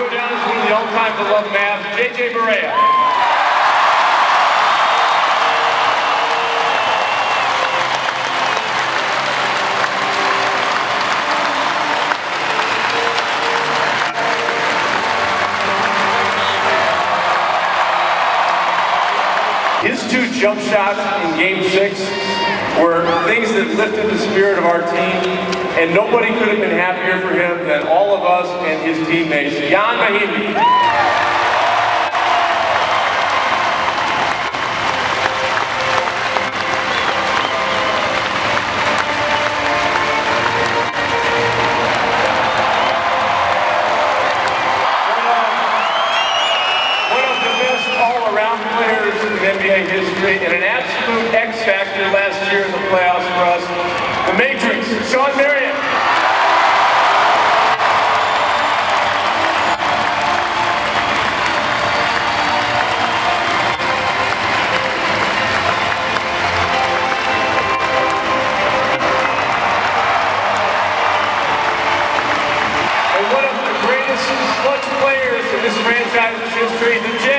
go down as one of the all-time beloved Mavs, J.J. Barea. His two jump shots in game six were things that lifted the spirit of our team, and nobody could have been happier for him than all of us and his teammates. Ian Mahinmi. NBA history and an absolute X factor last year in the playoffs for us. The Matrix, Shawn Marion. And one of the greatest clutch players in this franchise's history, the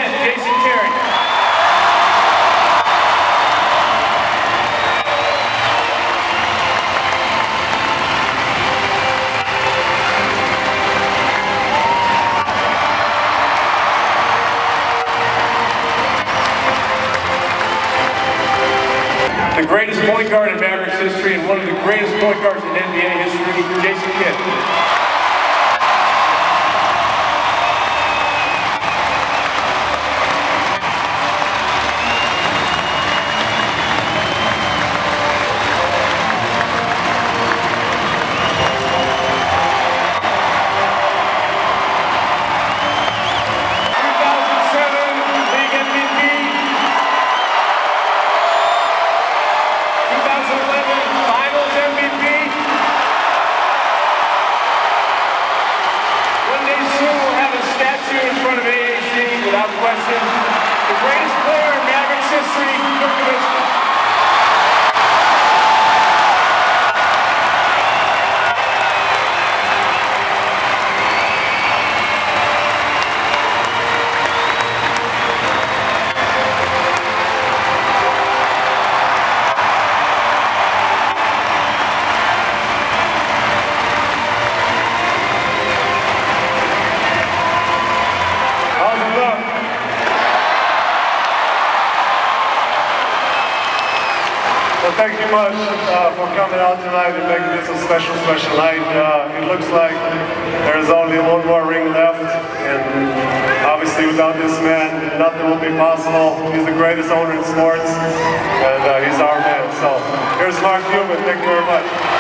the greatest point guard in Mavericks history and one of the greatest point guards in NBA history, Jason Kidd. Without question. The greatest player in Mavericks history, Dirk thank you much uh, for coming out tonight and making this a special, special night. Uh, it looks like there's only one more ring left, and obviously without this man, nothing will be possible. He's the greatest owner in sports, and uh, he's our man. So here's Mark Cuban. Thank you very much.